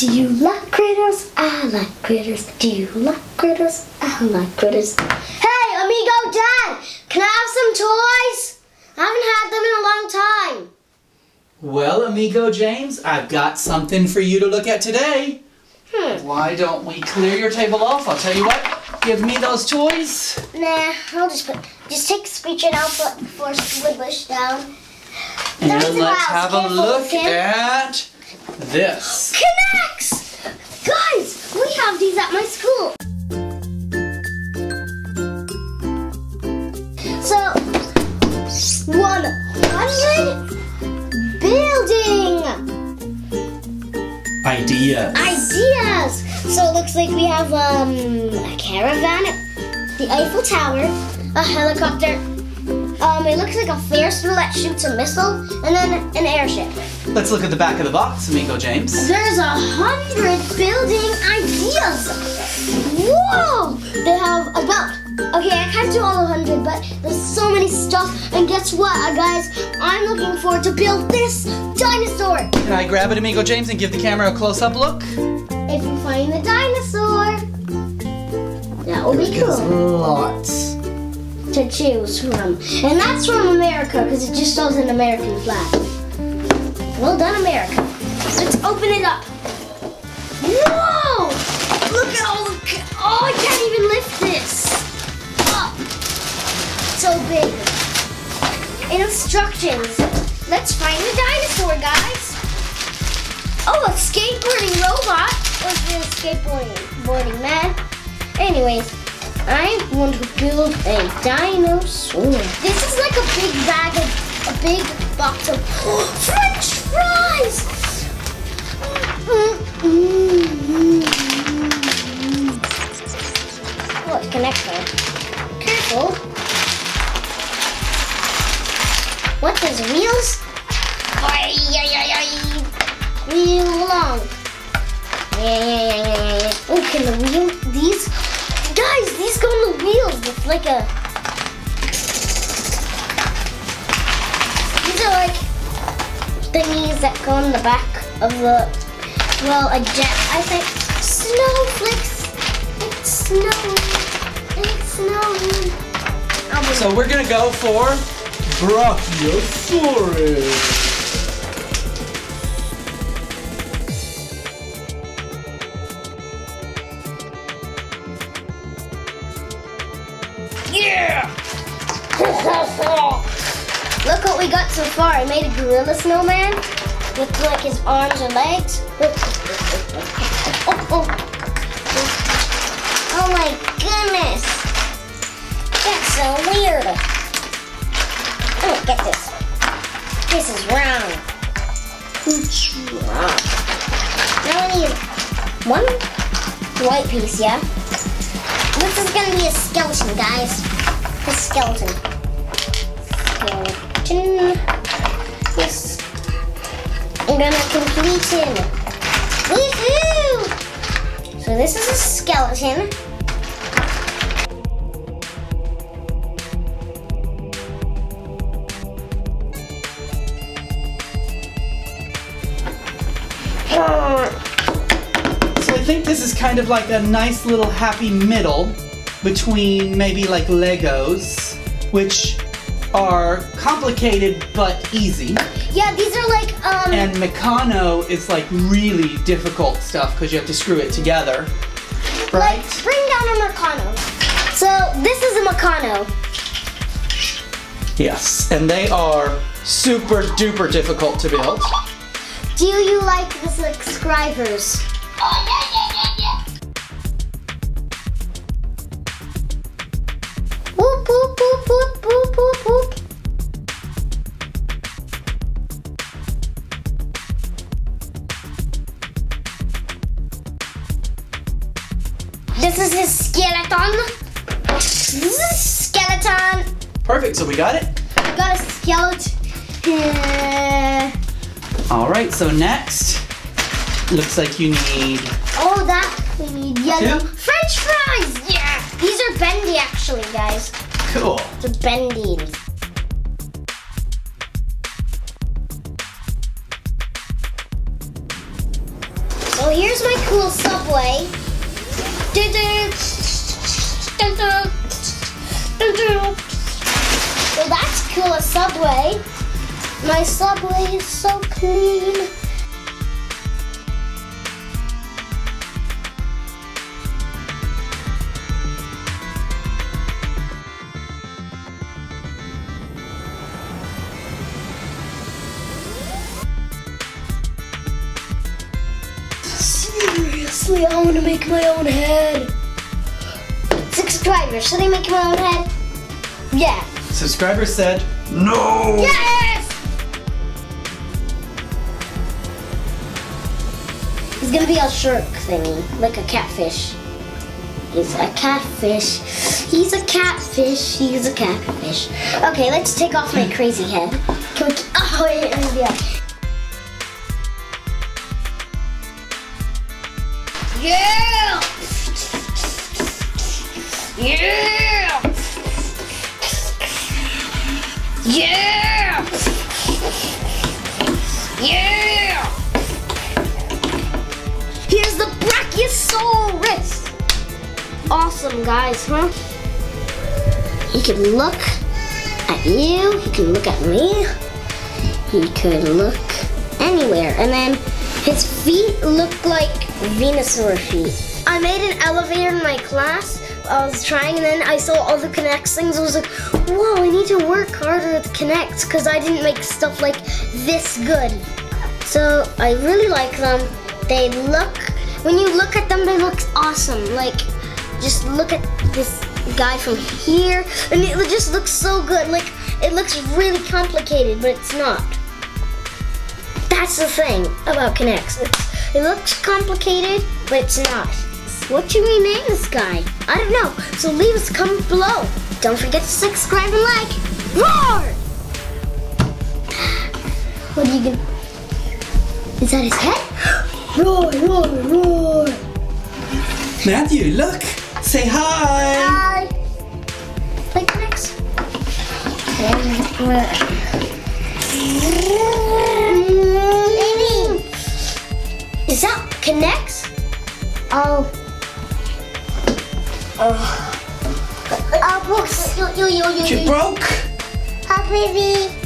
Do you like critters? I like critters. Do you like critters? I like critters. Hey, amigo dad, can I have some toys? I haven't had them in a long time. Well, amigo James, I've got something for you to look at today. Hmm. Why don't we clear your table off? I'll tell you what. Give me those toys. Nah, I'll just put, just take Screech and I'll put force Woodbush down. And let's have a look at this. Ideas. ideas. So it looks like we have um, a caravan, the Eiffel Tower, a helicopter. Um, it looks like a wheel that shoots a missile, and then an airship. Let's look at the back of the box, amigo James. There's a hundred building ideas. Whoa! They have about okay, I can't do all hundred, but there's so many stuff. And guess what, uh, guys? I'm looking forward to build this dinosaur. Can I grab it, amigo James, and give the camera a close-up look? If you find the dinosaur, that will be There's cool lots. to choose from. And that's from America because it just shows an American flag. Well done, America. Let's open it up. Whoa! Look at all the. Oh, I can't even lift this. So big. Instructions. Let's find the dinosaur, guys. Oh, a skateboarding robot. What's the skateboarding boarding man? Anyways, I want to build a dinosaur. This is like a big bag of a big box of can the wheel? These guys, these go on the wheels. It's like a. These are like thingies that go on the back of the. Well, a jet. I think snowflakes. It's snowing. It's snowing. So we're gonna go for Brachiosaurus. Far. I made a gorilla snowman with like his arms and legs. Oh, oh. Oh my goodness. That's so weird. Oh, get this. This is round. It's round. Now I need one white piece, yeah? This is gonna be a skeleton, guys. A skeleton skeleton. Gonna complete him. Woohoo! So this is a skeleton. So I think this is kind of like a nice little happy middle between maybe like Legos, which are complicated but easy, Yeah, these are like um and Meccano is like really difficult stuff because you have to screw it together, right? like bring down a Meccano. So this is a Meccano. Yes, and they are super duper difficult to build. Do you like the subscribers? Whoop, whoop, whoop, whoop, whoop, whoop, is his skeleton. This is a skeleton. Perfect, so we got it. I got a skeleton. All right, so next, looks like you need Oh, that we need yellow Two? French fries. Yeah, these are bendy actually, guys. cool. They're bendy. So here's my cool subway. Well, that's cool, a subway. My subway is so clean. Seriously, I want to make my own head. Subscribers, should I make my own head? Yeah. Subscriber said, No! Yes! He's gonna be a shark thingy, like a catfish. He's a catfish. He's a catfish. He's a catfish. Okay, let's take off my crazy head. Can we? Oh, yeah, yeah. Yeah! Yeah! Yeah! Yeah! Here's the Brachiosaurus! Awesome, guys, huh? He can look at you, he can look at me, he could look anywhere. And then his feet look like Venusaur feet. I made an elevator in my class. I was trying, and then I saw all the K'Nex things. I was like, whoa, I need to work harder at K'Nex because I didn't make stuff like this good. So I really like them. They look, when you look at them, they look awesome. Like, just look at this guy from here, and it just looks so good. Like, it looks really complicated, but it's not. That's the thing about K'Nex. It's, it looks complicated, but it's not. What should we name this guy? I don't know. So leave us a comment below. Don't forget to subscribe and like. Roar! What are you gonna? Is that his head? Roar, roar, roar. Matthew, look! Say hi! Hi. Like K'Nex. Oh. Oh, books. Yo, yo, yo, yo, You yo. broke! Hi, baby.